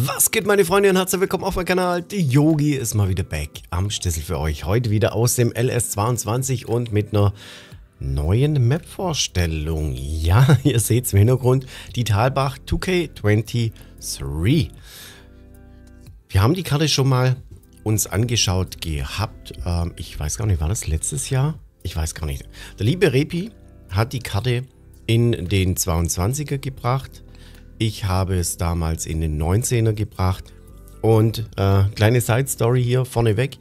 Was geht meine Freunde und herzlich willkommen auf meinem Kanal. Die Yogi ist mal wieder back am Schlüssel für euch. Heute wieder aus dem LS22 und mit einer neuen Map-Vorstellung. Ja, ihr seht es im Hintergrund, die Talbach 2K23. Wir haben die Karte schon mal uns angeschaut gehabt. Ähm, ich weiß gar nicht, war das letztes Jahr? Ich weiß gar nicht. Der liebe Repi hat die Karte in den 22er gebracht ich habe es damals in den 19er gebracht. Und äh, kleine Side Story hier vorneweg.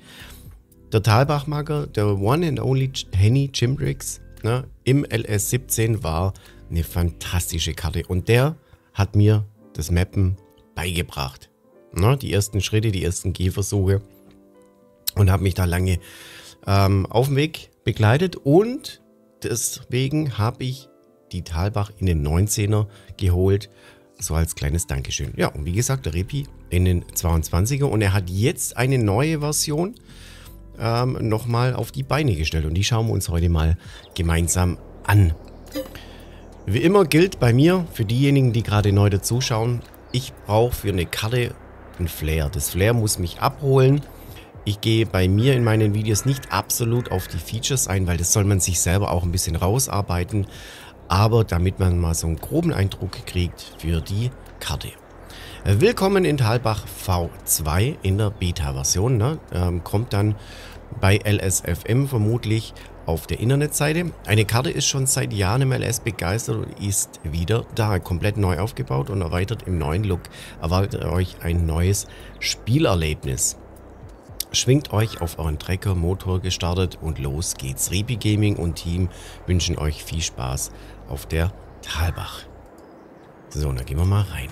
Der Talbachmager, der One and Only Henny Chimbrix ne, im LS17 war eine fantastische Karte. Und der hat mir das Mappen beigebracht. Ne, die ersten Schritte, die ersten Gehversuche. Und habe mich da lange ähm, auf dem Weg begleitet. Und deswegen habe ich die Talbach in den 19er geholt so als kleines Dankeschön. Ja, und wie gesagt, der Repi in den 22er und er hat jetzt eine neue Version ähm, nochmal auf die Beine gestellt. Und die schauen wir uns heute mal gemeinsam an. Wie immer gilt bei mir, für diejenigen, die gerade neu dazuschauen, ich brauche für eine Karte ein Flair. Das Flair muss mich abholen. Ich gehe bei mir in meinen Videos nicht absolut auf die Features ein, weil das soll man sich selber auch ein bisschen rausarbeiten aber damit man mal so einen groben Eindruck kriegt für die Karte. Willkommen in Talbach V2 in der Beta-Version. Ne? Ähm, kommt dann bei LSFM vermutlich auf der Internetseite. Eine Karte ist schon seit Jahren im LS begeistert und ist wieder da. Komplett neu aufgebaut und erweitert im neuen Look. Erwartet euch ein neues Spielerlebnis. Schwingt euch auf euren Trecker, Motor gestartet und los geht's. Repi Gaming und Team wünschen euch viel Spaß auf der Talbach. So, dann gehen wir mal rein.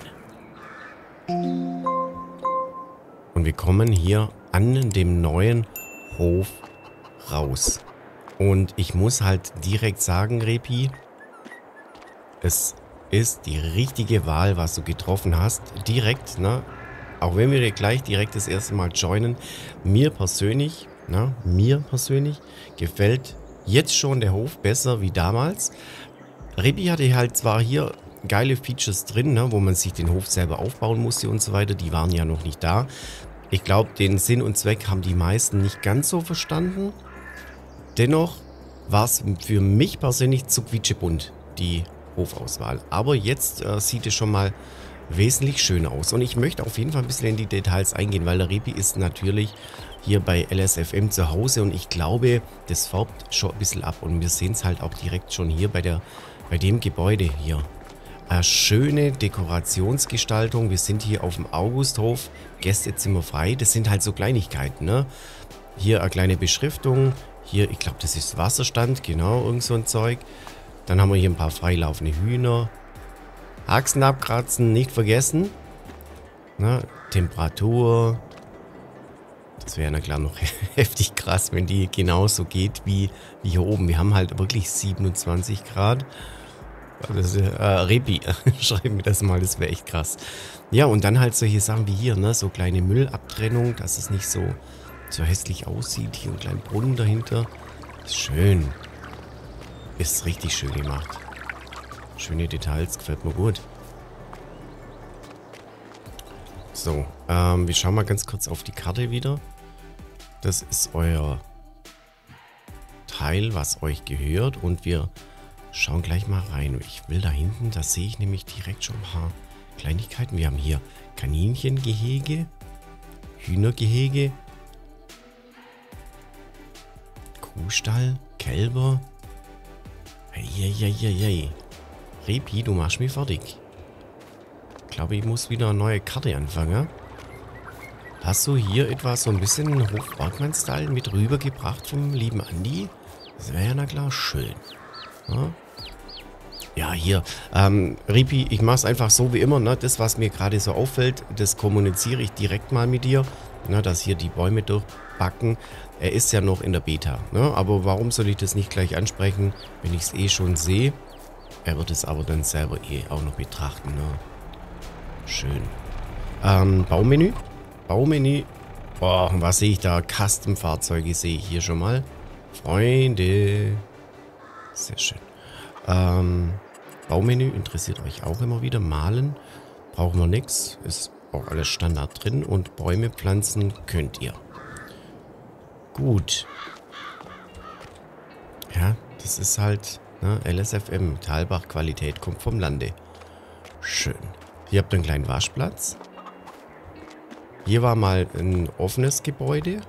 Und wir kommen hier an dem neuen Hof raus. Und ich muss halt direkt sagen, Repi, es ist die richtige Wahl, was du getroffen hast. Direkt, ne? Auch wenn wir dir gleich direkt das erste Mal joinen. Mir persönlich, ne? Mir persönlich gefällt jetzt schon der Hof besser wie damals. Rebi hatte halt zwar hier geile Features drin, ne, wo man sich den Hof selber aufbauen musste und so weiter. Die waren ja noch nicht da. Ich glaube, den Sinn und Zweck haben die meisten nicht ganz so verstanden. Dennoch war es für mich persönlich zu quietschebunt, die Hofauswahl. Aber jetzt äh, sieht es schon mal wesentlich schöner aus. Und ich möchte auf jeden Fall ein bisschen in die Details eingehen, weil der Repi ist natürlich hier bei LSFM zu Hause und ich glaube, das färbt schon ein bisschen ab. Und wir sehen es halt auch direkt schon hier bei der bei dem Gebäude hier. Eine schöne Dekorationsgestaltung. Wir sind hier auf dem Augusthof. Gästezimmer frei. Das sind halt so Kleinigkeiten, ne? Hier eine kleine Beschriftung. Hier, ich glaube, das ist Wasserstand. Genau, irgend so ein Zeug. Dann haben wir hier ein paar freilaufende Hühner. Haxen abkratzen, nicht vergessen. Ne? Temperatur. Das wäre na klar noch heftig krass, wenn die genauso geht wie, wie hier oben. Wir haben halt wirklich 27 Grad. Ist, äh, Repi, schreib mir das mal, das wäre echt krass. Ja, und dann halt solche Sachen wie hier, ne, so kleine Müllabtrennung, dass es nicht so, so hässlich aussieht. Hier ein kleiner Brunnen dahinter. Ist schön. Ist richtig schön gemacht. Schöne Details, gefällt mir gut. So, ähm, wir schauen mal ganz kurz auf die Karte wieder. Das ist euer Teil, was euch gehört und wir schauen gleich mal rein. Ich will da hinten, da sehe ich nämlich direkt schon ein paar Kleinigkeiten. Wir haben hier Kaninchengehege, Hühnergehege, Kuhstall, Kälber. Eieieiei. Repi, du machst mich fertig. Ich glaube, ich muss wieder eine neue Karte anfangen. Hast du hier etwas so ein bisschen Hofbergmann-Style mit rübergebracht vom lieben Andi? Das wäre ja na klar schön. Ja? Ja, hier. Ähm, Ripi, ich mache es einfach so wie immer. Ne? Das, was mir gerade so auffällt, das kommuniziere ich direkt mal mit dir. Ne? Dass hier die Bäume durchbacken. Er ist ja noch in der Beta. Ne? Aber warum soll ich das nicht gleich ansprechen, wenn ich es eh schon sehe? Er wird es aber dann selber eh auch noch betrachten. Ne? Schön. Ähm, Baumenü. Baumenü. Boah, was sehe ich da? Custom-Fahrzeuge sehe ich hier schon mal. Freunde. Sehr schön. Ähm, Baumenü interessiert euch auch immer wieder. Malen brauchen wir nichts. Ist auch alles Standard drin und Bäume pflanzen könnt ihr. Gut. Ja, das ist halt ne, LSFM, Talbach-Qualität, kommt vom Lande. Schön. Hier habt ihr einen kleinen Waschplatz. Hier war mal ein offenes Gebäude,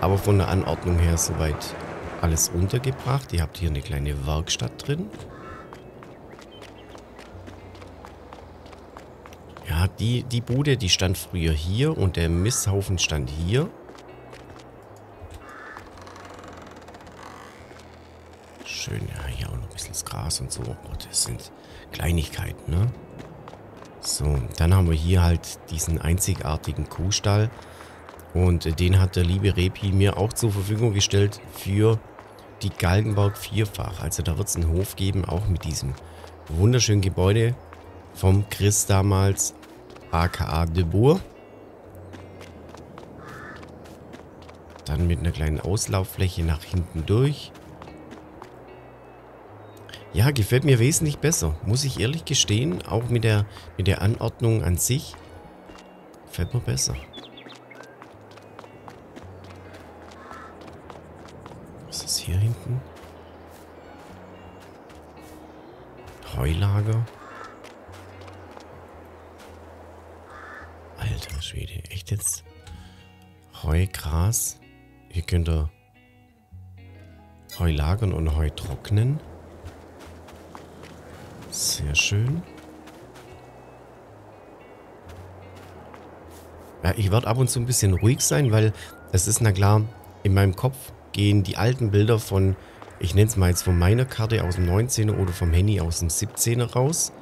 aber von der Anordnung her soweit alles untergebracht. Ihr habt hier eine kleine Werkstatt drin. Ja, die, die Bude, die stand früher hier und der Misthaufen stand hier. Schön, ja, hier auch noch ein bisschen das Gras und so. Oh, das sind Kleinigkeiten, ne? So, dann haben wir hier halt diesen einzigartigen Kuhstall. Und den hat der liebe Repi mir auch zur Verfügung gestellt für die Galgenberg Vierfach. Also da wird es einen Hof geben, auch mit diesem wunderschönen Gebäude vom Chris damals, aka De Boer. Dann mit einer kleinen Auslauffläche nach hinten durch. Ja, gefällt mir wesentlich besser, muss ich ehrlich gestehen. Auch mit der, mit der Anordnung an sich gefällt mir besser. Was ist hier hinten? Heulager. Alter Schwede, echt jetzt? Heu, Gras. Hier könnt ihr Heu lagern und Heu trocknen. Sehr schön. Ja, ich werde ab und zu ein bisschen ruhig sein, weil es ist, na klar, in meinem Kopf gehen die alten Bilder von, ich nenne es mal jetzt von meiner Karte aus dem 19er oder vom Handy aus dem 17er raus.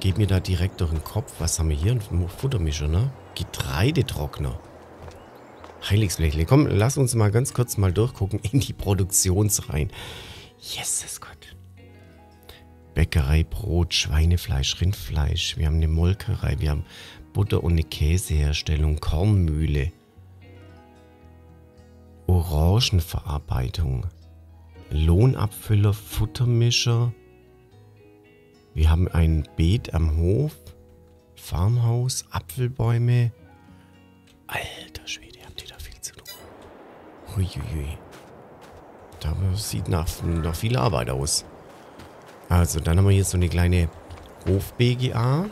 Geht mir da direkt durch den Kopf. Was haben wir hier? Ein Futtermischer, ne? Getreidetrockner. Heiligsblechle. Komm, lass uns mal ganz kurz mal durchgucken in die Produktionsreihen. Jesus Gott. Bäckerei, Brot, Schweinefleisch, Rindfleisch. Wir haben eine Molkerei, wir haben Butter- und eine Käseherstellung, Kornmühle, Orangenverarbeitung, Lohnabfüller, Futtermischer. Wir haben ein Beet am Hof, Farmhaus, Apfelbäume. Alter Schwede, habt ihr da viel zu tun. Huiuiui. Das sieht nach, nach viel Arbeit aus. Also, dann haben wir hier so eine kleine Hof-BGA.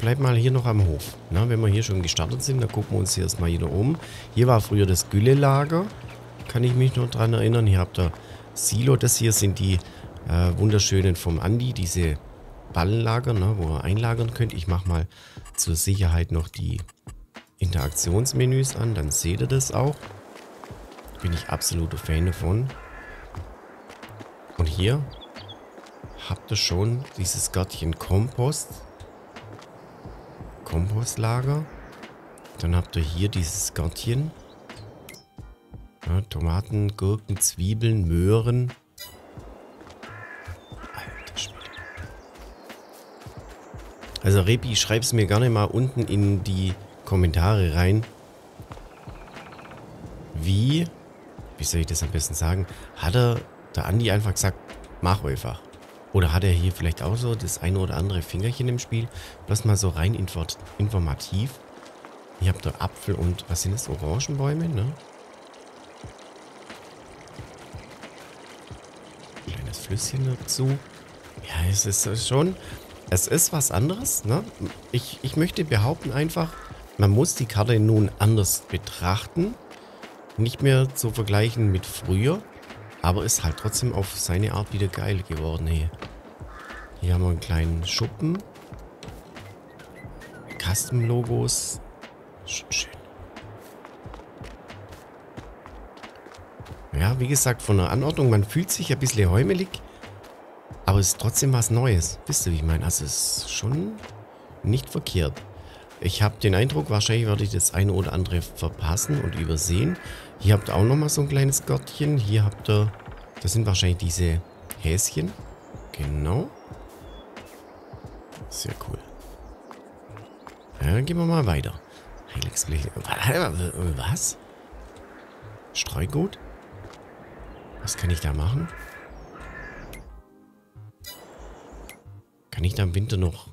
Bleib mal hier noch am Hof. Na, wenn wir hier schon gestartet sind, dann gucken wir uns hier erstmal wieder um. Hier war früher das Güllelager. Kann ich mich noch dran erinnern. Hier habt ihr Silo. Das hier sind die äh, wunderschönen vom Andi. Diese Ballenlager, ne, wo ihr einlagern könnt. Ich mache mal zur Sicherheit noch die Interaktionsmenüs an, dann seht ihr das auch. Bin ich absoluter Fan davon. Und hier habt ihr schon dieses Gärtchen Kompost. Kompostlager. Dann habt ihr hier dieses Gärtchen. Ja, Tomaten, Gurken, Zwiebeln, Möhren. Alter Schwede. Also Repi, schreib's mir gerne mal unten in die Kommentare rein. Wie, wie soll ich das am besten sagen, hat er der Andi einfach gesagt, mach einfach. Oder hat er hier vielleicht auch so das eine oder andere Fingerchen im Spiel? Bloß mal so rein informativ. Hier habt ihr Apfel und, was sind das, Orangenbäume, ne? Kleines Flüsschen dazu. Ja, es ist schon, es ist was anderes, ne? Ich, ich möchte behaupten einfach, man muss die Karte nun anders betrachten. Nicht mehr zu vergleichen mit früher. Aber ist halt trotzdem auf seine Art wieder geil geworden hier. Hier haben wir einen kleinen Schuppen. Custom-Logos. Schön. Ja, wie gesagt, von der Anordnung, man fühlt sich ein bisschen heumelig. Aber es ist trotzdem was Neues. Wisst ihr, wie ich meine? Also es ist schon nicht verkehrt. Ich habe den Eindruck, wahrscheinlich werde ich das eine oder andere verpassen und übersehen. Hier habt ihr auch nochmal so ein kleines Gärtchen. Hier habt ihr, das sind wahrscheinlich diese Häschen. Genau. Sehr cool. Ja, dann gehen wir mal weiter. Heiligsblech. Was? Streugut? Was kann ich da machen? Kann ich da im Winter noch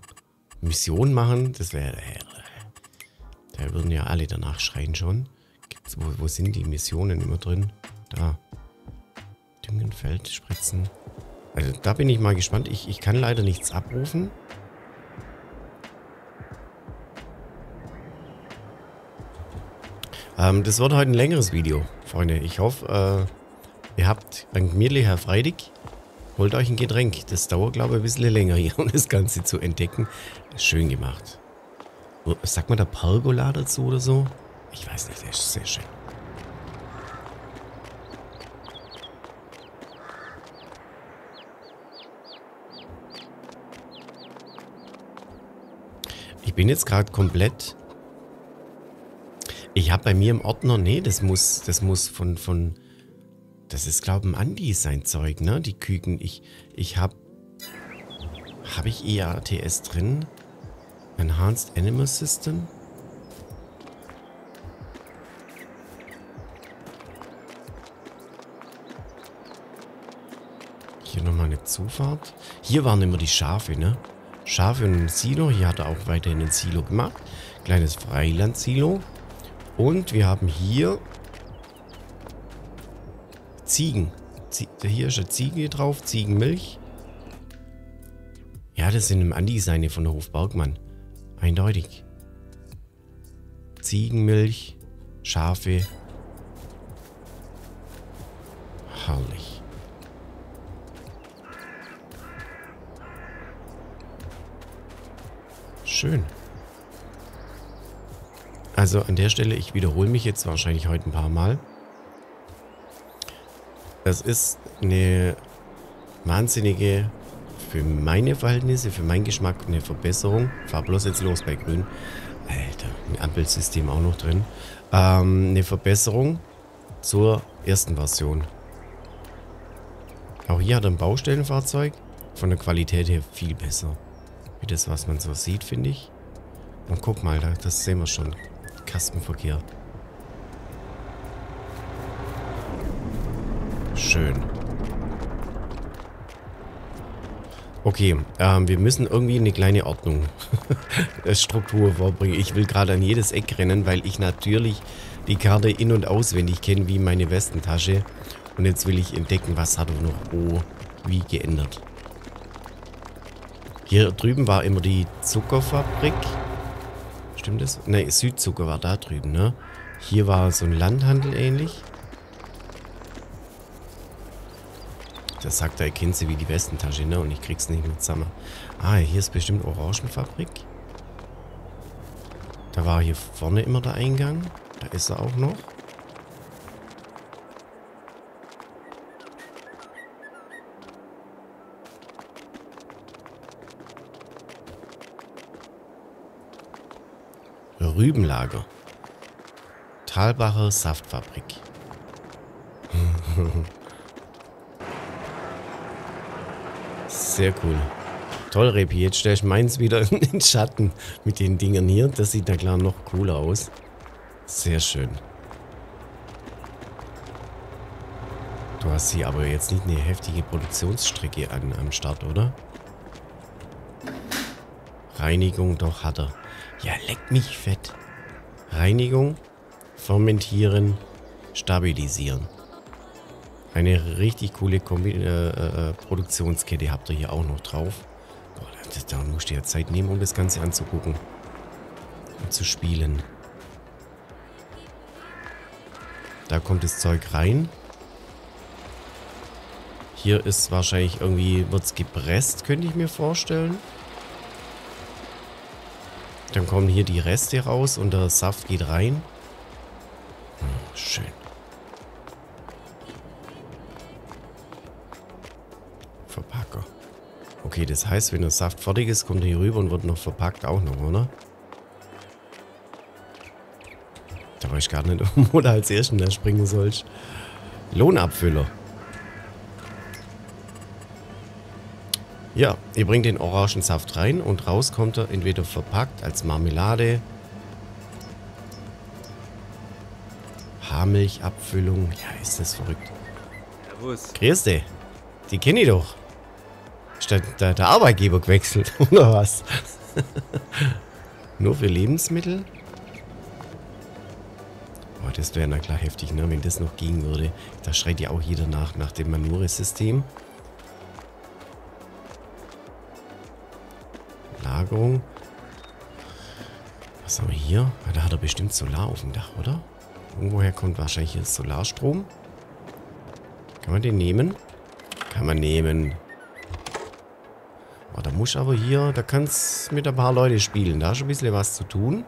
Mission machen? Das wäre... Äh, da würden ja alle danach schreien schon. Gibt's, wo, wo sind die Missionen immer drin? Da. Düngenfeld, Spritzen. Also da bin ich mal gespannt. Ich, ich kann leider nichts abrufen. Ähm, das wird heute ein längeres Video, Freunde. Ich hoffe, äh, ihr habt ein gemütlicher Freitag. Holt euch ein Getränk. Das dauert, glaube ich, ein bisschen länger hier, um das Ganze zu entdecken. Schön gemacht. Sagt man da Pergola dazu oder so? Ich weiß nicht, der ist sehr schön. Ich bin jetzt gerade komplett... Ich habe bei mir im Ordner... Nee, das muss, das muss von... von das ist, glaube ich, Andi sein Zeug, ne? Die Küken. Ich, ich habe... Habe ich EATS drin? Enhanced Animal System? Hier nochmal eine Zufahrt. Hier waren immer die Schafe, ne? Schafe und ein Silo. Hier hat er auch weiterhin ein Silo gemacht. Kleines Freiland-Silo. Und wir haben hier Ziegen. Hier ist eine Ziege drauf, Ziegenmilch. Ja, das sind im Andi seine von der Hof Bergmann. Eindeutig. Ziegenmilch, Schafe. Herrlich. Schön. Also an der Stelle, ich wiederhole mich jetzt wahrscheinlich heute ein paar Mal. Es ist eine wahnsinnige, für meine Verhältnisse, für meinen Geschmack eine Verbesserung. Fahr bloß jetzt los bei Grün. Alter, ein Ampelsystem auch noch drin. Ähm, eine Verbesserung zur ersten Version. Auch hier hat ein Baustellenfahrzeug. Von der Qualität her viel besser. Wie das, was man so sieht, finde ich. Und guck mal, das sehen wir schon. Kastenverkehr. Schön. Okay, ähm, wir müssen irgendwie eine kleine Ordnung, Struktur vorbringen. Ich will gerade an jedes Eck rennen, weil ich natürlich die Karte in- und auswendig kenne wie meine Westentasche. Und jetzt will ich entdecken, was hat er noch wo wie geändert. Hier drüben war immer die Zuckerfabrik. Stimmt das? Ne, Südzucker war da drüben, ne? Hier war so ein Landhandel ähnlich. Das sagt er, er kennt sie wie die Westentasche, ne? Und ich krieg's nicht mehr zusammen. Ah, hier ist bestimmt Orangenfabrik. Da war hier vorne immer der Eingang. Da ist er auch noch. Rübenlager. Talbacher Saftfabrik. Sehr cool. Toll, Repi. Jetzt stelle ich meins wieder in den Schatten mit den Dingern hier. Das sieht da klar noch cooler aus. Sehr schön. Du hast hier aber jetzt nicht eine heftige Produktionsstrecke an, am Start, oder? Reinigung, doch hat er. Ja, leck mich fett. Reinigung, fermentieren, stabilisieren. Eine richtig coole Kombi äh, äh, Produktionskette habt ihr hier auch noch drauf. Das, da musst du ja Zeit nehmen, um das Ganze anzugucken. Und zu spielen. Da kommt das Zeug rein. Hier ist wahrscheinlich irgendwie, wird es gepresst, könnte ich mir vorstellen. Dann kommen hier die Reste raus und der Saft geht rein. Hm, schön. Okay, das heißt, wenn der Saft fertig ist, kommt er hier rüber und wird noch verpackt auch noch, oder? Da weiß ich gar nicht, wo du als Ersten da springen sollst. Lohnabfüller. Ja, ihr bringt den Orangensaft rein und raus kommt er entweder verpackt als Marmelade, Haarmilchabfüllung. Ja, ist das verrückt. Servus. Grüß dich. Die kenne ich doch. Der, der, Arbeitgeber gewechselt, oder was? Nur für Lebensmittel? Oh, das wäre na klar heftig, ne? wenn das noch gehen würde. Da schreit ja auch jeder nach, nach dem Manure-System. Lagerung. Was haben wir hier? Da hat er bestimmt Solar auf dem Dach, oder? Irgendwoher kommt wahrscheinlich hier Solarstrom. Kann man den nehmen? Kann man nehmen. Oh, da muss aber hier, da kann es mit ein paar Leute spielen. Da ist ein bisschen was zu tun.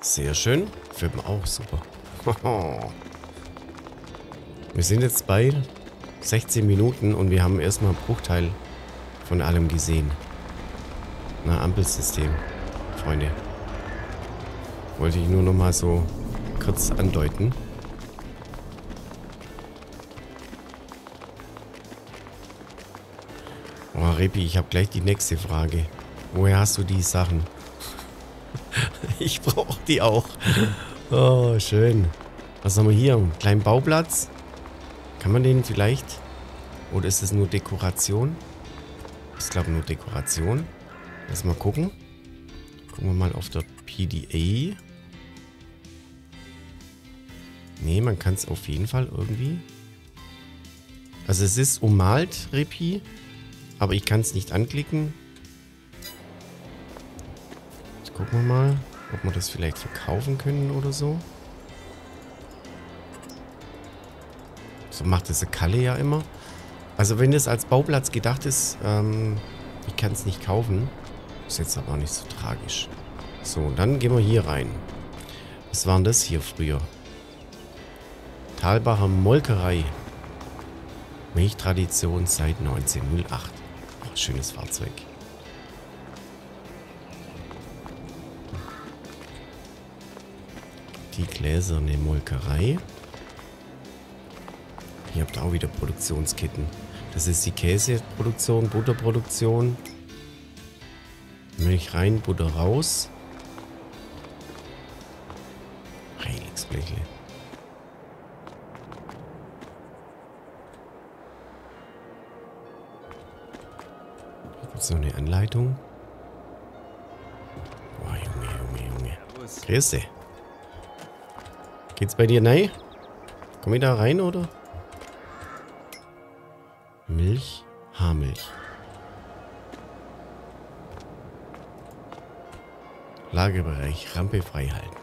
Sehr schön. Für auch super. wir sind jetzt bei 16 Minuten und wir haben erstmal einen Bruchteil von allem gesehen. Na, Ampelsystem, Freunde. Wollte ich nur noch mal so kurz andeuten. Oh, Repi, ich habe gleich die nächste Frage. Woher hast du die Sachen? ich brauche die auch. Oh, schön. Was haben wir hier? Einen kleinen Bauplatz? Kann man den vielleicht? Oder ist es nur Dekoration? Ich glaube nur Dekoration. Lass mal gucken. Gucken wir mal auf der PDA. Nee, man kann es auf jeden Fall irgendwie. Also es ist ummalt, Repi. Aber ich kann es nicht anklicken. Jetzt gucken wir mal, ob wir das vielleicht verkaufen können oder so. So macht das Kalle ja immer. Also wenn das als Bauplatz gedacht ist, ähm, ich kann es nicht kaufen. Ist jetzt aber nicht so tragisch. So, dann gehen wir hier rein. Was war denn das hier früher? Talbacher Molkerei. Milchtradition seit 1908. Schönes Fahrzeug. Die gläserne Molkerei. Ihr habt auch wieder Produktionsketten. Das ist die Käseproduktion, Butterproduktion. Milch rein, Butter raus. Eine Anleitung. Boah, Junge, Junge, Junge. Grüß dich. Geht's bei dir nein? Komm ich da rein, oder? Milch, Haarmilch. Lagerbereich, Rampe frei halten.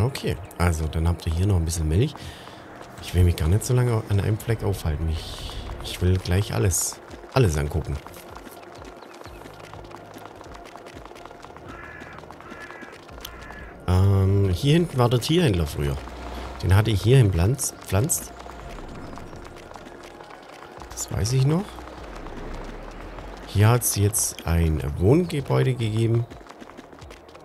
Okay, also dann habt ihr hier noch ein bisschen Milch. Ich will mich gar nicht so lange an einem Fleck aufhalten. Ich, ich will gleich alles alles angucken. Hier hinten war der Tierhändler früher. Den hatte ich hier im Pflanz, pflanzt. Das weiß ich noch. Hier hat es jetzt ein Wohngebäude gegeben.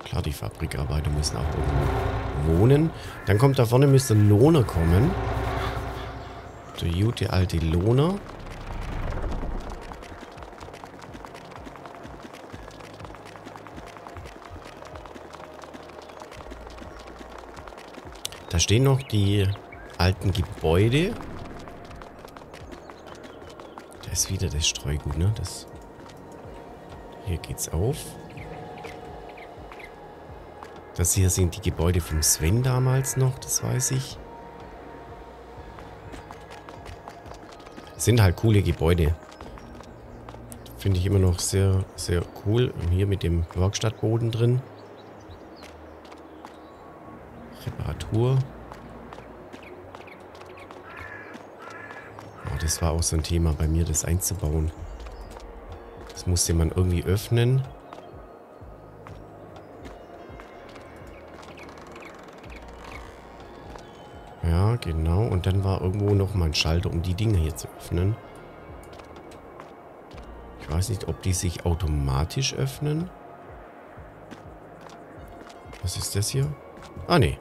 Klar, die Fabrikarbeiter müssen auch irgendwo wohnen. Dann kommt da vorne müsste Lohner kommen. Der gute alte Lohner. Da stehen noch die alten Gebäude. Da ist wieder das Streugut, ne? Das hier geht's auf. Das hier sind die Gebäude vom Sven damals noch, das weiß ich. Das sind halt coole Gebäude. Finde ich immer noch sehr, sehr cool. Hier mit dem Werkstattboden drin. Reparatur. Oh, das war auch so ein Thema bei mir, das einzubauen. Das musste man irgendwie öffnen. Ja, genau. Und dann war irgendwo noch mal ein Schalter, um die Dinge hier zu öffnen. Ich weiß nicht, ob die sich automatisch öffnen. Was ist das hier? Ah, nee.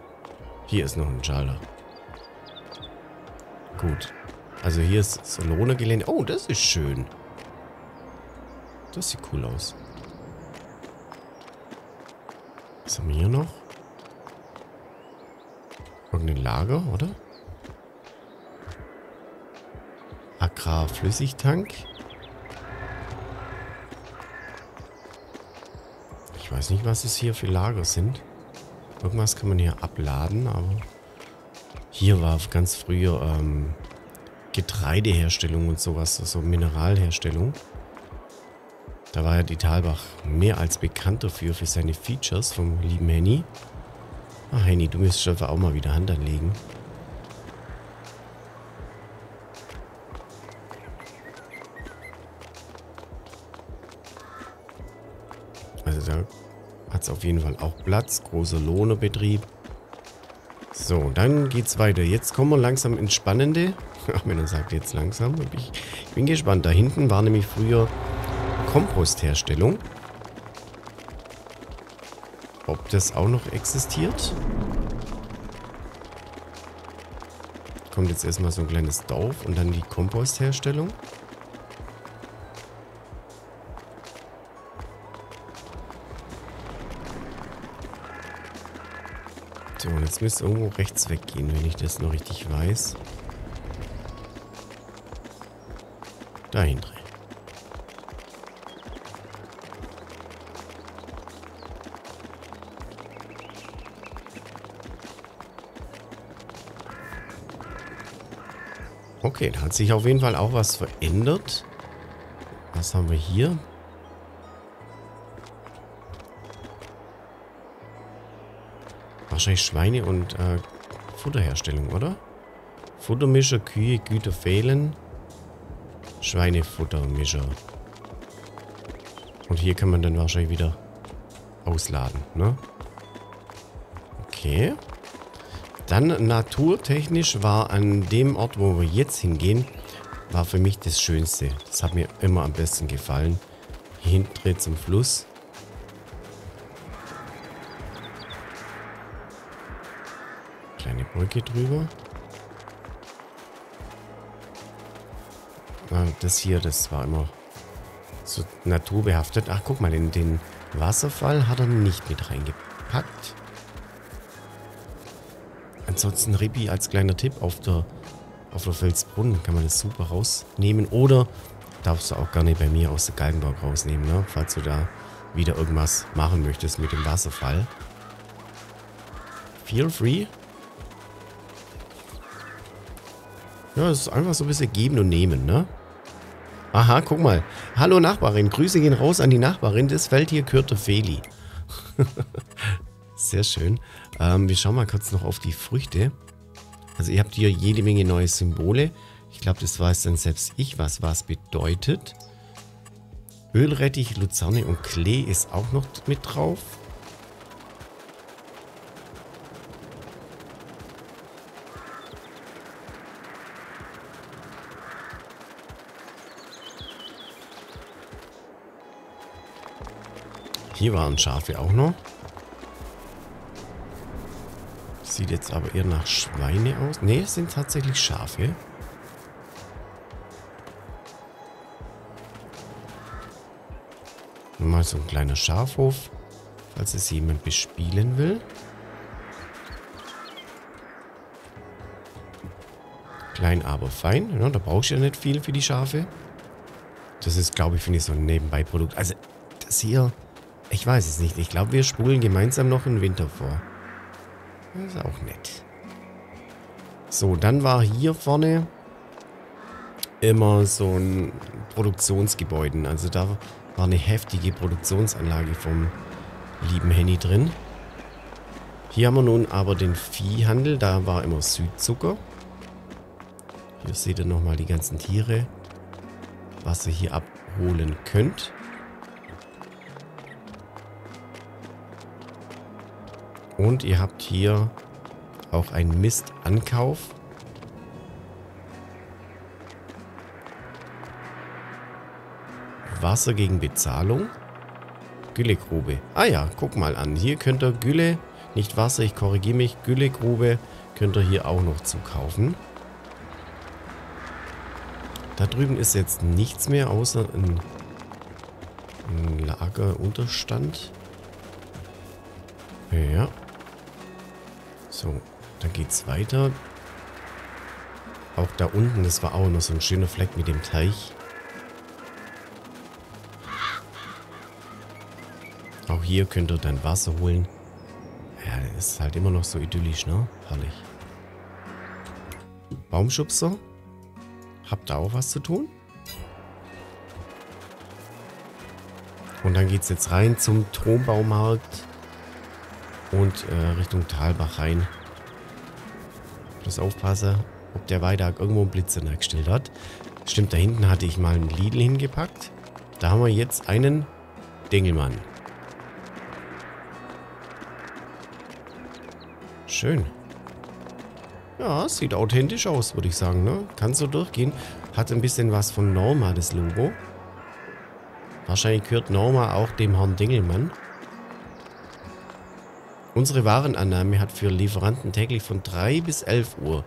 Hier ist noch ein Schalter. Gut. Also hier ist Salone-Gelände. Oh, das ist schön. Das sieht cool aus. Was haben wir hier noch? Irgendein Lager, oder? Agrarflüssigtank. Ich weiß nicht, was es hier für Lager sind. Irgendwas kann man hier abladen, aber hier war ganz früher ähm, Getreideherstellung und sowas, also Mineralherstellung. Da war ja die Talbach mehr als bekannt dafür, für seine Features vom lieben Henny. Ach Henny, du müsstest einfach auch mal wieder Hand anlegen. Es auf jeden Fall auch Platz. Großer Lohnerbetrieb. So, dann geht's weiter. Jetzt kommen wir langsam ins Spannende. Ach, wenn er sagt jetzt langsam. Ich, ich bin gespannt. Da hinten war nämlich früher Kompostherstellung. Ob das auch noch existiert? Kommt jetzt erstmal so ein kleines Dorf und dann die Kompostherstellung. So, jetzt müsste irgendwo rechts weggehen, wenn ich das noch richtig weiß. Dahinter. Okay, da hat sich auf jeden Fall auch was verändert. Was haben wir hier? Wahrscheinlich Schweine- und äh, Futterherstellung, oder? Futtermischer, Kühe, Güter fehlen. Schweinefuttermischer. Und hier kann man dann wahrscheinlich wieder ausladen, ne? Okay. Dann naturtechnisch war an dem Ort, wo wir jetzt hingehen, war für mich das Schönste. Das hat mir immer am besten gefallen. Hinten zum Fluss. Brücke drüber. Ah, das hier, das war immer so naturbehaftet. Ach, guck mal, den, den Wasserfall hat er nicht mit reingepackt. Ansonsten Ripi als kleiner Tipp auf der, auf der Felsbrunn kann man das super rausnehmen. Oder darfst du auch gerne bei mir aus der Galgenburg rausnehmen, ne? falls du da wieder irgendwas machen möchtest mit dem Wasserfall. Feel free. Ja, es ist einfach so ein bisschen geben und nehmen, ne? Aha, guck mal. Hallo Nachbarin, Grüße gehen raus an die Nachbarin. Das Feld hier gehört der Feli. Sehr schön. Ähm, wir schauen mal kurz noch auf die Früchte. Also ihr habt hier jede Menge neue Symbole. Ich glaube, das weiß dann selbst ich, was was bedeutet. Ölrettich, Luzerne und Klee ist auch noch mit drauf. Hier waren Schafe auch noch. Sieht jetzt aber eher nach Schweine aus. Ne, es sind tatsächlich Schafe. Mal so ein kleiner Schafhof, falls es jemand bespielen will. Klein, aber fein. Ja, da brauchst du ja nicht viel für die Schafe. Das ist, glaube ich, finde ich, so ein Nebenbeiprodukt. Also, das hier ich weiß es nicht. Ich glaube, wir spulen gemeinsam noch einen Winter vor. Das ist auch nett. So, dann war hier vorne immer so ein Produktionsgebäude. Also da war eine heftige Produktionsanlage vom lieben Henny drin. Hier haben wir nun aber den Viehhandel. Da war immer Südzucker. Hier seht ihr nochmal die ganzen Tiere, was ihr hier abholen könnt. Und ihr habt hier auch einen Mistankauf. Wasser gegen Bezahlung. Güllegrube. Ah ja, guck mal an. Hier könnt ihr Gülle, nicht Wasser, ich korrigiere mich, Güllegrube könnt ihr hier auch noch zukaufen. Da drüben ist jetzt nichts mehr, außer ein, ein Lagerunterstand. Ja. So, Dann geht's weiter. Auch da unten, das war auch noch so ein schöner Fleck mit dem Teich. Auch hier könnt ihr dann Wasser holen. Ja, ist halt immer noch so idyllisch, ne? Herrlich. Baumschubser. Habt ihr auch was zu tun? Und dann geht es jetzt rein zum Thronbaumarkt und äh, Richtung Talbach rein. Bloß aufpassen, ob der Weidag irgendwo einen Blitzer gestellt hat. Stimmt, da hinten hatte ich mal einen Lidl hingepackt. Da haben wir jetzt einen Dengelmann. Schön. Ja, sieht authentisch aus, würde ich sagen. Ne? Kann so durchgehen. Hat ein bisschen was von Norma, das Logo. Wahrscheinlich gehört Norma auch dem Herrn Dengelmann. Unsere Warenannahme hat für Lieferanten täglich von 3 bis 11 Uhr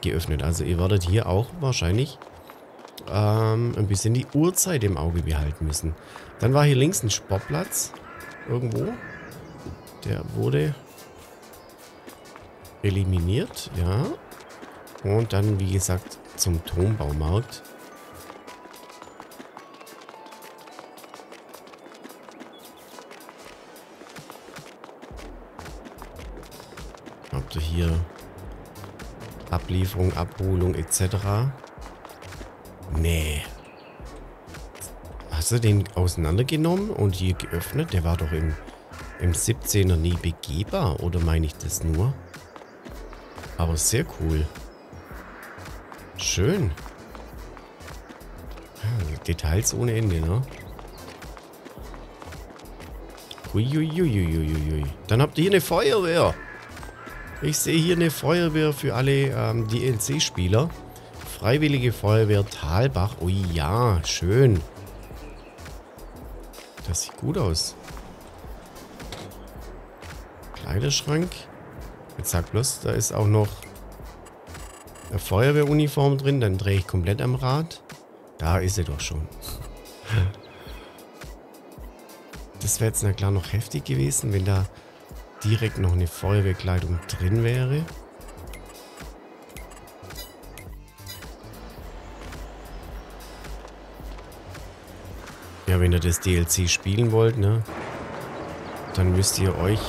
geöffnet. Also ihr werdet hier auch wahrscheinlich ähm, ein bisschen die Uhrzeit im Auge behalten müssen. Dann war hier links ein Sportplatz. Irgendwo. Der wurde eliminiert, ja. Und dann, wie gesagt, zum Turmbaumarkt. Ihr hier Ablieferung, Abholung etc. Nee. Hast du den auseinandergenommen und hier geöffnet? Der war doch im, im 17er nie begehbar, oder meine ich das nur? Aber sehr cool. Schön. Details ohne Ende, ne? Uiuiuiuiui. Dann habt ihr hier eine Feuerwehr. Ich sehe hier eine Feuerwehr für alle ähm, DLC-Spieler. Freiwillige Feuerwehr Talbach. Oh ja, schön. Das sieht gut aus. Kleiderschrank. Jetzt sag bloß, da ist auch noch eine Feuerwehruniform drin. Dann drehe ich komplett am Rad. Da ist sie doch schon. Das wäre jetzt na klar noch heftig gewesen, wenn da direkt noch eine Feuerwehrkleidung drin wäre. Ja, wenn ihr das DLC spielen wollt, ne, dann müsst ihr euch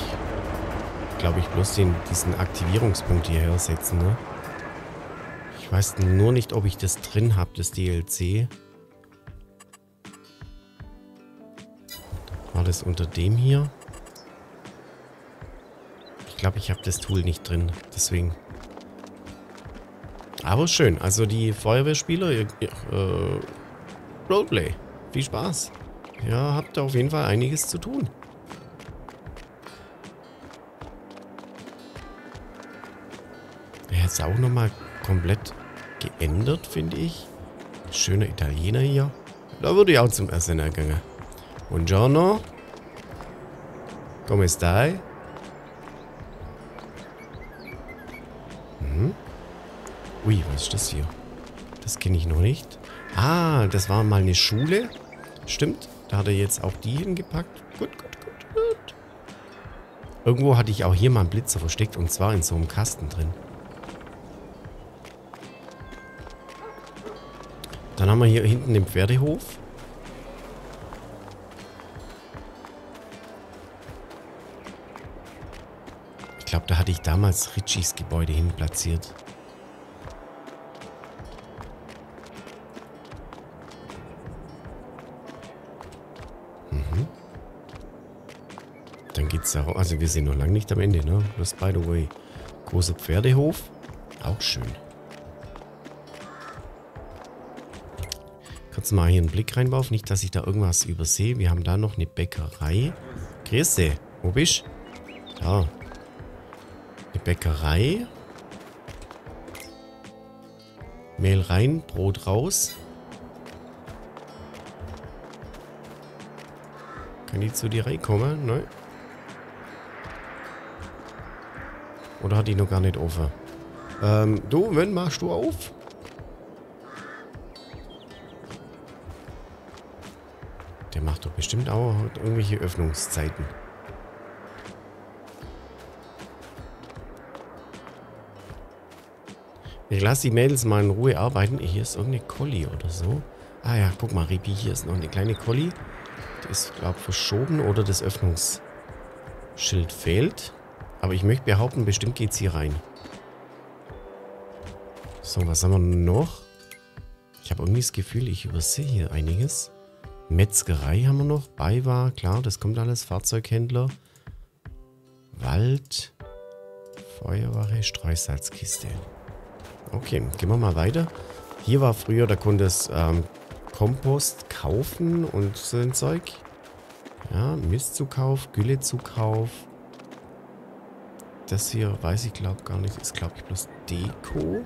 glaube ich, bloß den, diesen Aktivierungspunkt hierher setzen, ne? Ich weiß nur nicht, ob ich das drin habe, das DLC. War das unter dem hier? Ich glaube, ich habe das Tool nicht drin, deswegen. Aber schön, also die Feuerwehrspieler, ihr, äh, Roleplay, viel Spaß. Ja, habt ihr auf jeden Fall einiges zu tun. jetzt auch nochmal komplett geändert, finde ich. Schöner Italiener hier. Da würde ich auch zum Essen ergängen. Buongiorno. Come stai? Ui, was ist das hier? Das kenne ich noch nicht. Ah, das war mal eine Schule. Stimmt. Da hat er jetzt auch die hingepackt. Gut, gut, gut, gut. Irgendwo hatte ich auch hier mal einen Blitzer versteckt. Und zwar in so einem Kasten drin. Dann haben wir hier hinten den Pferdehof. Ich glaube, da hatte ich damals Ritchies Gebäude hin platziert. Da Also wir sind noch lange nicht am Ende, ne? Das by the way. Großer Pferdehof. Auch schön. Kurz mal hier einen Blick reinwerfen. Nicht, dass ich da irgendwas übersehe. Wir haben da noch eine Bäckerei. Grüße. Wo bist? Da. Eine Bäckerei. Mehl rein, Brot raus. Kann die zu dir reinkommen? Nein. Oder hat die noch gar nicht offen? Ähm, du, wenn machst du auf? macht doch bestimmt auch irgendwelche Öffnungszeiten. Ich lasse die Mädels mal in Ruhe arbeiten. Hier ist irgendeine Collie oder so. Ah ja, guck mal, Ripi, hier ist noch eine kleine Collie. Die ist, glaube ich, verschoben oder das Öffnungsschild fehlt. Aber ich möchte behaupten, bestimmt geht es hier rein. So, was haben wir noch? Ich habe irgendwie das Gefühl, ich übersehe hier einiges. Metzgerei haben wir noch. Beiwahr, klar, das kommt alles. Fahrzeughändler. Wald. Feuerwache, Streusalzkiste. Okay, gehen wir mal weiter. Hier war früher, da konnte es ähm, Kompost kaufen und so ein Zeug. Ja, Mistzukauf, Güllezukauf. Das hier weiß ich glaube gar nicht. Ist glaube ich bloß Deko.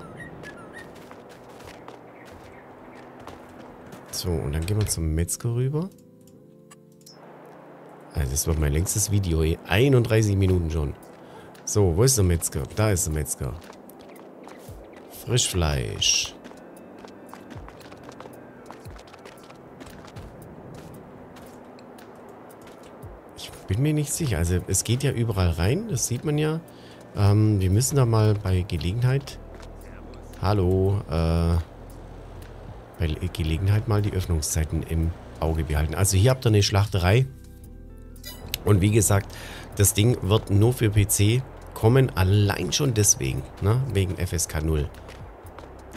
So, und dann gehen wir zum Metzger rüber. Also das wird mein längstes Video. 31 Minuten schon. So, wo ist der Metzger? Da ist der Metzger. Frischfleisch. Ich bin mir nicht sicher. Also es geht ja überall rein. Das sieht man ja. Ähm, wir müssen da mal bei Gelegenheit... Hallo, äh bei Gelegenheit mal die Öffnungszeiten im Auge behalten. Also hier habt ihr eine Schlachterei. Und wie gesagt, das Ding wird nur für PC kommen, allein schon deswegen, ne? wegen FSK 0.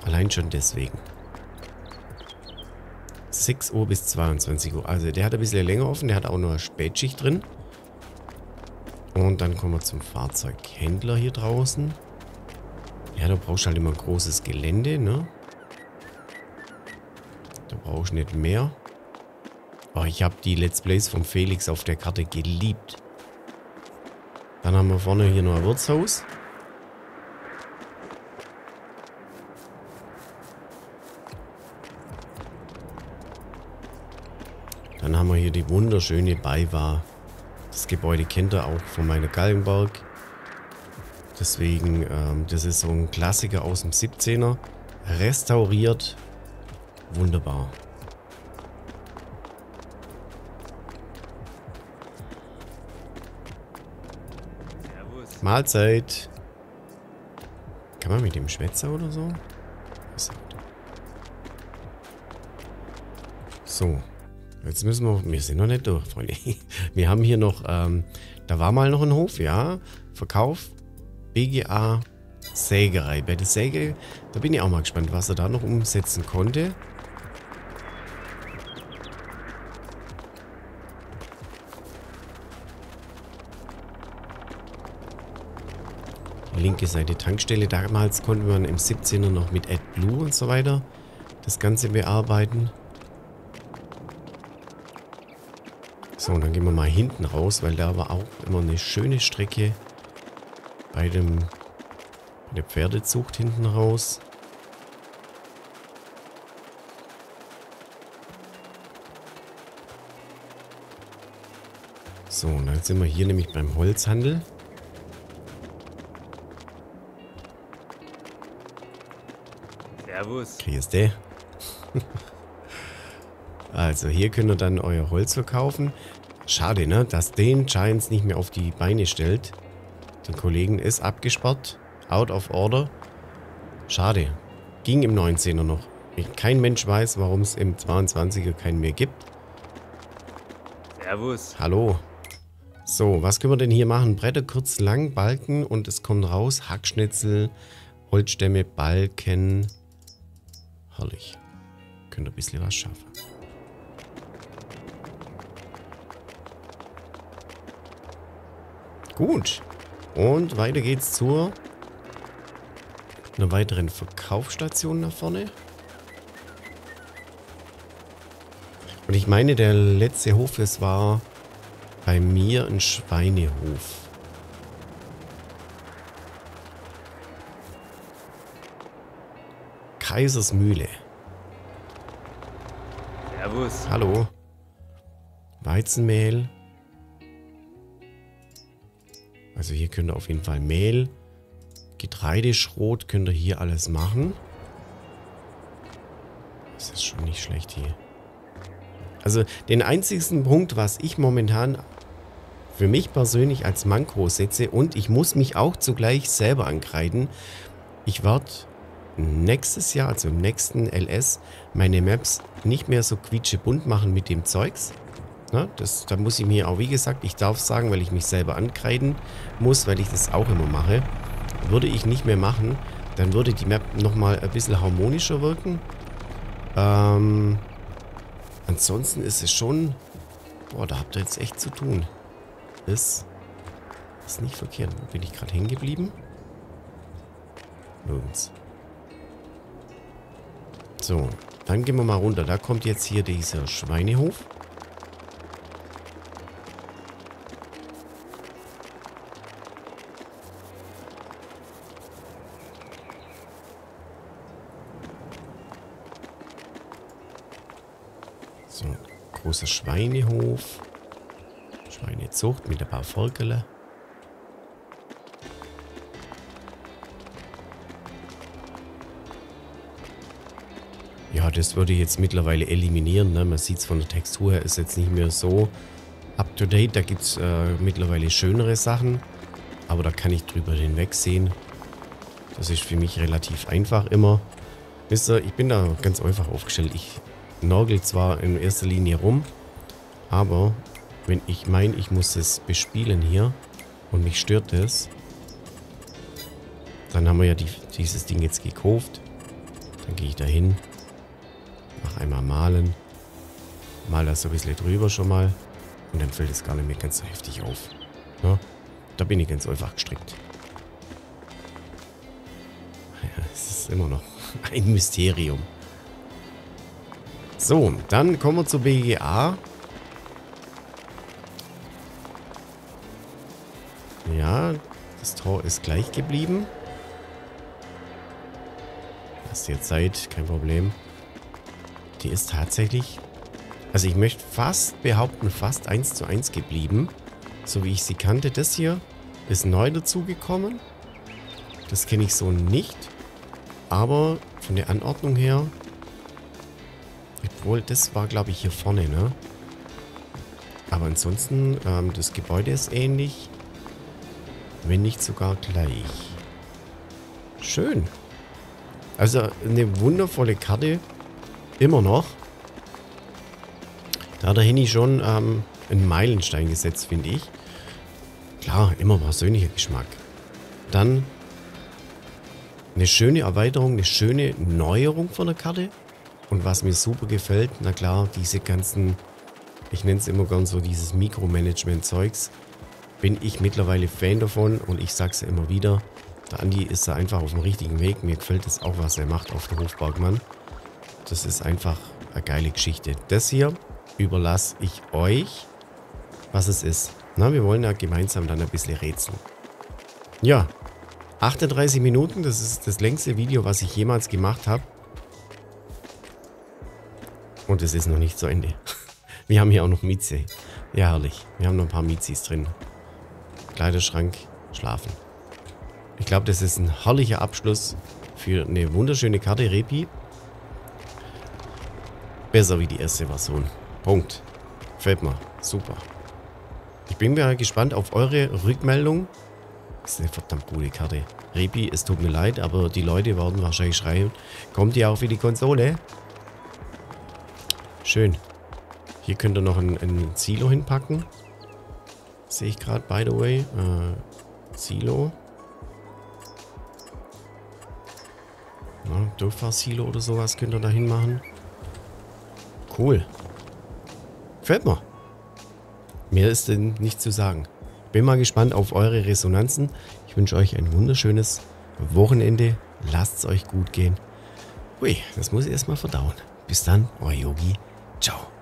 Allein schon deswegen. 6 Uhr bis 22 Uhr. Also der hat ein bisschen länger offen, der hat auch noch eine Spätschicht drin. Und dann kommen wir zum Fahrzeughändler hier draußen. Ja, du brauchst halt immer großes Gelände, ne? Da brauche ich nicht mehr. Aber ich habe die Let's Plays von Felix auf der Karte geliebt. Dann haben wir vorne hier noch ein Wirtshaus. Dann haben wir hier die wunderschöne Beiwahr. Das Gebäude kennt ihr auch von meiner Galgenberg. Deswegen, ähm, das ist so ein Klassiker aus dem 17er. Restauriert Wunderbar. Servus. Mahlzeit. Kann man mit dem schwätzen oder so? So. Jetzt müssen wir... Wir sind noch nicht durch, Freunde. Wir haben hier noch... Ähm, da war mal noch ein Hof, ja. Verkauf. BGA Sägerei. Bei der Säge, da bin ich auch mal gespannt, was er da noch umsetzen konnte. linke Seite Tankstelle. Damals konnte man im 17er noch mit AdBlue und so weiter das Ganze bearbeiten. So, dann gehen wir mal hinten raus, weil da war auch immer eine schöne Strecke bei dem bei der Pferdezucht hinten raus. So, und dann sind wir hier nämlich beim Holzhandel. Servus. Grüß also hier könnt ihr dann euer Holz verkaufen. Schade, ne, dass den Giants nicht mehr auf die Beine stellt. Den Kollegen ist abgesperrt. Out of order. Schade. Ging im 19er noch. Kein Mensch weiß, warum es im 22er keinen mehr gibt. Servus. Hallo. So, was können wir denn hier machen? Bretter kurz lang, Balken und es kommt raus. Hackschnitzel, Holzstämme, Balken. Herrlich. Könnt ihr ein bisschen was schaffen. Gut. Und weiter geht's zur einer weiteren Verkaufsstation nach vorne. Und ich meine, der letzte Hof, es war bei mir ein Schweinehof. Kaisersmühle. Servus. Hallo. Weizenmehl. Also hier könnt ihr auf jeden Fall Mehl, Getreideschrot könnt ihr hier alles machen. Das ist schon nicht schlecht hier. Also den einzigsten Punkt, was ich momentan für mich persönlich als Manko setze und ich muss mich auch zugleich selber ankreiden. Ich werde nächstes Jahr, also im nächsten LS, meine Maps nicht mehr so quietschebunt machen mit dem Zeugs. Na, das, da muss ich mir auch, wie gesagt, ich darf sagen, weil ich mich selber ankreiden muss, weil ich das auch immer mache, würde ich nicht mehr machen, dann würde die Map nochmal ein bisschen harmonischer wirken. Ähm, ansonsten ist es schon, boah, da habt ihr jetzt echt zu tun. Ist, ist nicht verkehrt. Wo bin ich gerade hängen geblieben? Nirgends. So, dann gehen wir mal runter. Da kommt jetzt hier dieser Schweinehof. So, großer Schweinehof. Schweinezucht mit ein paar Volkerle. Ja, das würde ich jetzt mittlerweile eliminieren. Ne? Man sieht es von der Textur her, ist jetzt nicht mehr so up-to-date. Da gibt es äh, mittlerweile schönere Sachen. Aber da kann ich drüber hinwegsehen. Das ist für mich relativ einfach immer. Wisst ihr, ich bin da ganz einfach aufgestellt. Ich nörgel zwar in erster Linie rum, aber wenn ich meine, ich muss es bespielen hier und mich stört es, dann haben wir ja die, dieses Ding jetzt gekauft. Dann gehe ich da hin, mache einmal malen, mal das so ein bisschen drüber schon mal und dann fällt es gar nicht mehr ganz so heftig auf. Ja, da bin ich ganz einfach gestrickt. Ja, es ist immer noch ein Mysterium. So, dann kommen wir zur BGA. Ja, das Tor ist gleich geblieben. Hast dir Zeit, kein Problem. Die ist tatsächlich, also ich möchte fast behaupten, fast 1 zu 1 geblieben. So wie ich sie kannte. Das hier ist neu dazugekommen. Das kenne ich so nicht. Aber von der Anordnung her obwohl, das war, glaube ich, hier vorne, ne? Aber ansonsten, ähm, das Gebäude ist ähnlich. Wenn nicht sogar gleich. Schön. Also eine wundervolle Karte. Immer noch. Da hat der Henny schon ähm, einen Meilenstein gesetzt, finde ich. Klar, immer persönlicher Geschmack. Dann eine schöne Erweiterung, eine schöne Neuerung von der Karte. Und was mir super gefällt, na klar, diese ganzen, ich nenne es immer gern so dieses Mikromanagement-Zeugs, bin ich mittlerweile Fan davon und ich sag's ja immer wieder, der Andi ist da einfach auf dem richtigen Weg. Mir gefällt das auch, was er macht auf der Hofbergmann. Das ist einfach eine geile Geschichte. Das hier überlasse ich euch, was es ist. Na, wir wollen ja gemeinsam dann ein bisschen rätseln. Ja, 38 Minuten, das ist das längste Video, was ich jemals gemacht habe. Und es ist noch nicht zu Ende. Wir haben hier auch noch Mieze. Ja, herrlich. Wir haben noch ein paar Mizis drin. Kleiderschrank, schlafen. Ich glaube, das ist ein herrlicher Abschluss für eine wunderschöne Karte Repi. Besser wie die erste Version. Punkt. Fällt mir. Super. Ich bin mir gespannt auf eure Rückmeldung. Das ist eine verdammt gute Karte. Repi, es tut mir leid, aber die Leute werden wahrscheinlich schreien. Kommt ihr auch für die Konsole? Schön. Hier könnt ihr noch ein, ein Silo hinpacken. Sehe ich gerade, by the way. Äh, Silo. Ja, Durchfahrsilo oder sowas könnt ihr da hinmachen. Cool. Gefällt mir. Mehr ist denn nicht zu sagen. Bin mal gespannt auf eure Resonanzen. Ich wünsche euch ein wunderschönes Wochenende. Lasst es euch gut gehen. Ui, das muss ich erstmal verdauen. Bis dann, euer Yogi. 走。